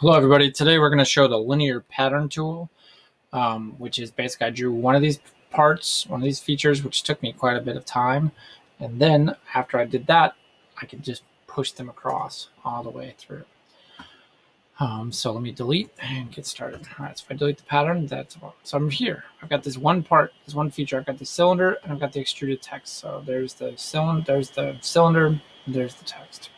Hello everybody, today we're going to show the linear pattern tool, um, which is basically I drew one of these parts, one of these features, which took me quite a bit of time. And then after I did that, I could just push them across all the way through. Um, so let me delete and get started. All right, so if I delete the pattern, that's all. So I'm here. I've got this one part, this one feature. I've got the cylinder and I've got the extruded text. So there's the cylinder, there's the cylinder, there's the text.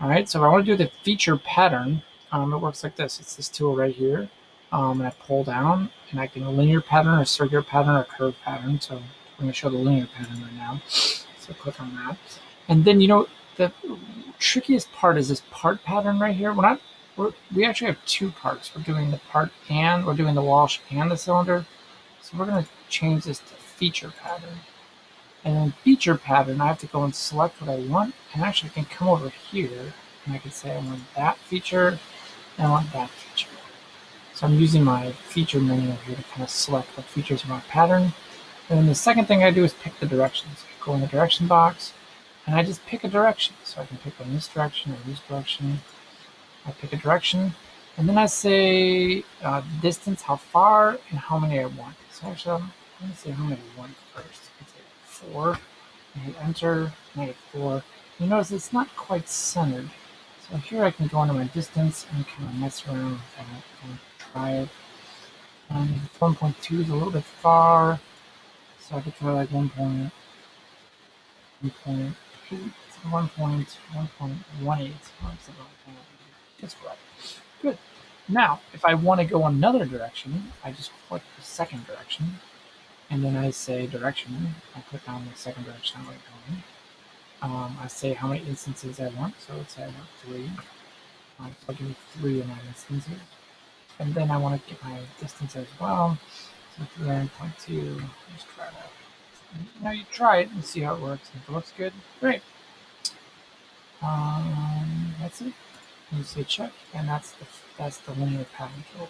All right, so if I want to do the feature pattern, um, it works like this. It's this tool right here. Um, and I pull down and I can linear pattern, a circular pattern, or curve pattern. So I'm going to show the linear pattern right now. So click on that. And then, you know, the trickiest part is this part pattern right here. When I we're, we actually have two parts. We're doing the part and we're doing the wash and the cylinder. So we're going to change this to feature pattern. And then feature pattern, I have to go and select what I want. And actually I can come over here and I can say I want that feature I want that feature. So I'm using my feature menu here to kind of select what features I my pattern. And then the second thing I do is pick the directions. I go in the direction box and I just pick a direction. So I can pick on this direction or this direction. I pick a direction, and then I say uh, distance, how far, and how many I want. So actually, I'm going to say how many I want first. I say four, I hit enter, and I hit four. You notice it's not quite centered. So here I can go into my distance and kind of mess around with that, of try it. Um, 1.2 is a little bit far, so I could try like 1.1.8, 1.1.18. That's right. Good. Now, if I want to go another direction, I just click the second direction, and then I say direction. I click on the second direction I want to go in. Um, I say how many instances I want, so let's say I want three. Um, so I'll give me three of my instances. And then I want to get my distance as well. So 3.2, just try that. Now you try it and see how it works. If it looks good, great. Um, that's it you say check, and that's the that's the linear pattern tool.